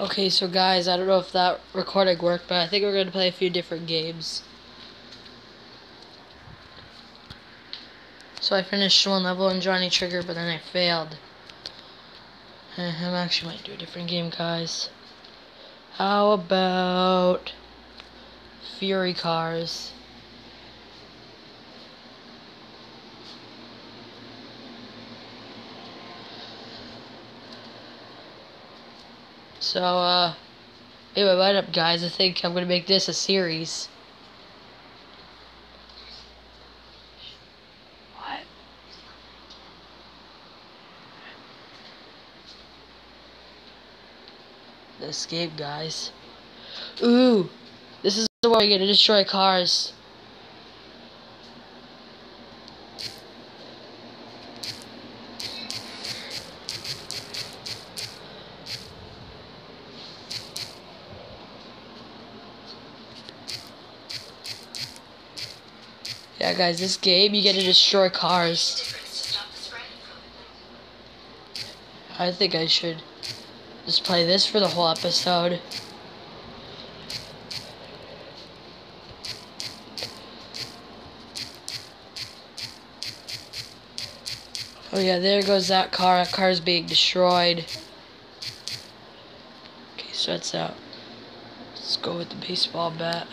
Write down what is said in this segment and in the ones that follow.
Okay, so guys, I don't know if that recording worked, but I think we're going to play a few different games. So I finished one level in Johnny Trigger, but then I failed. I actually might do a different game, guys. How about Fury Cars? So, uh, anyway, what up, guys? I think I'm gonna make this a series. What? Escape, guys. Ooh, this is the way you're gonna destroy cars. Yeah, guys, this game, you get to destroy cars. I think I should just play this for the whole episode. Oh yeah, there goes that car. That car's being destroyed. Okay, so that's out. Let's go with the baseball bat.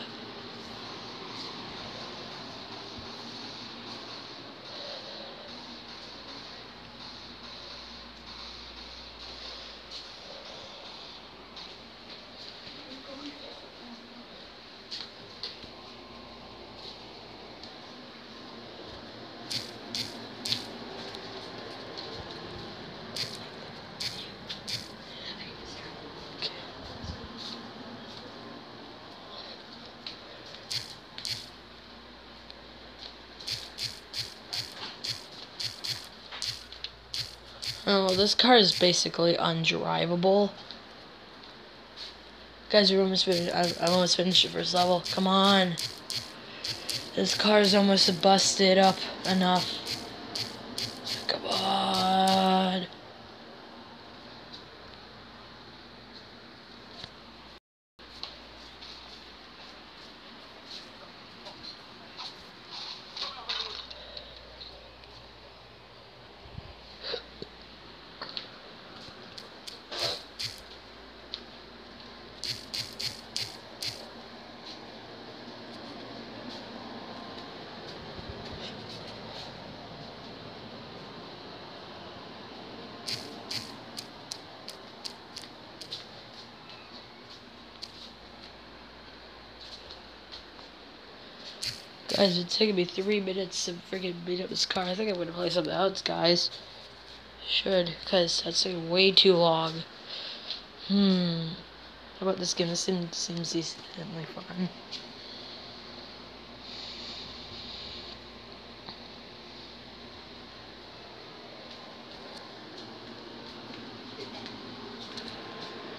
Oh, this car is basically undrivable. Guys, we're almost finished. I've, I've almost finished the first level. Come on. This car is almost busted up enough. Come on. Guys, it's taking me three minutes to freaking beat up this car. I think I'm gonna play something else, guys. Should, because that's taking way too long. Hmm. How about this game? This seems, seems decently fun.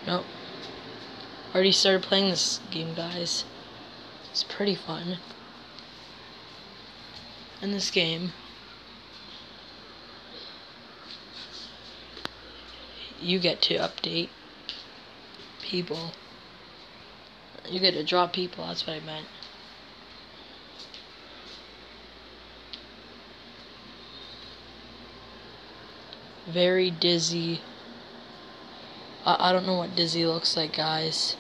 Nope. Already started playing this game, guys. It's pretty fun in this game, you get to update people. You get to draw people, that's what I meant. Very dizzy. I, I don't know what dizzy looks like, guys.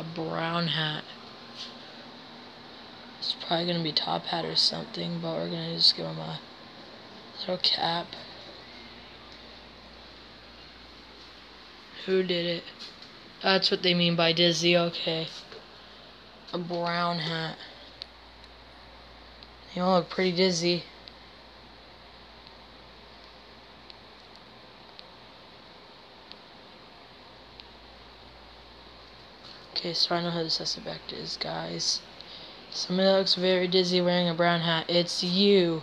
a brown hat. It's probably gonna be top hat or something, but we're gonna just give him a little cap. Who did it? That's what they mean by dizzy, okay. A brown hat. You all look pretty dizzy. Okay, so I know who this suspect is, guys. Somebody that looks very dizzy wearing a brown hat. It's you.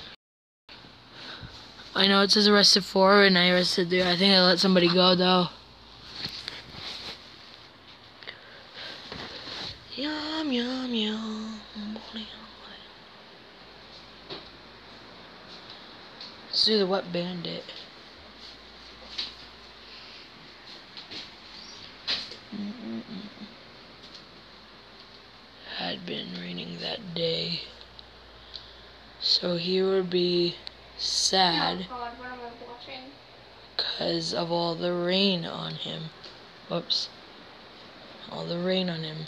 I know it says arrested four, and I arrested three. I think I let somebody go though. Yum yum yum. Let's do the wet bandit. Had been raining that day. So he would be sad because of all the rain on him. Whoops. All the rain on him.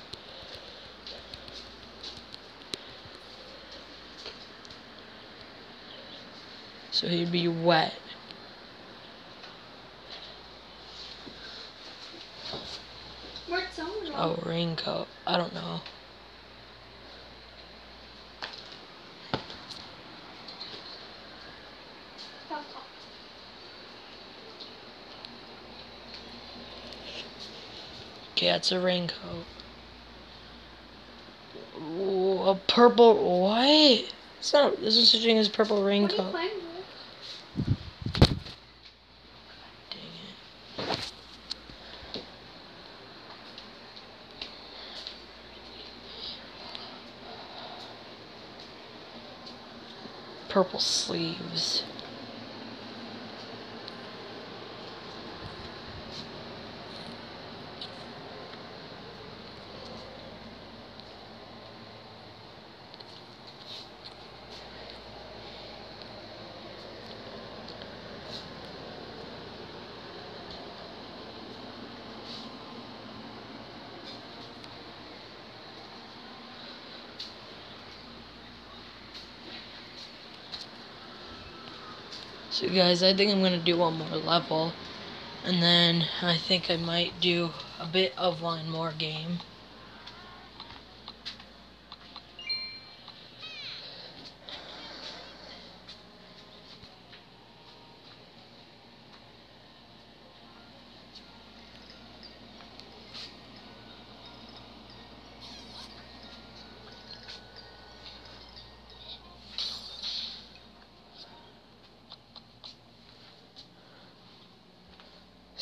So he'd be wet. Oh, raincoat. I don't know. Okay, that's a raincoat. Ooh, a purple. What? It's not. There's no such thing as purple raincoat. Dang it. Purple sleeves. So guys, I think I'm going to do one more level. And then I think I might do a bit of one more game.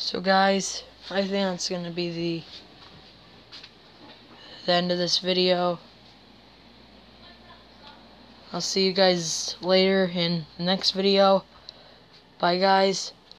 So guys, I think that's going to be the, the end of this video. I'll see you guys later in the next video. Bye guys.